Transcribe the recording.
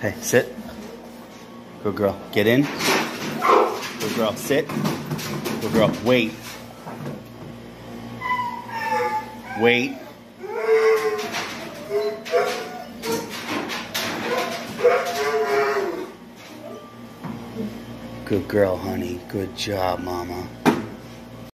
Hey, sit. Good girl. Get in. Good girl. Sit. Good girl. Wait. Wait. Good girl, honey. Good job, mama.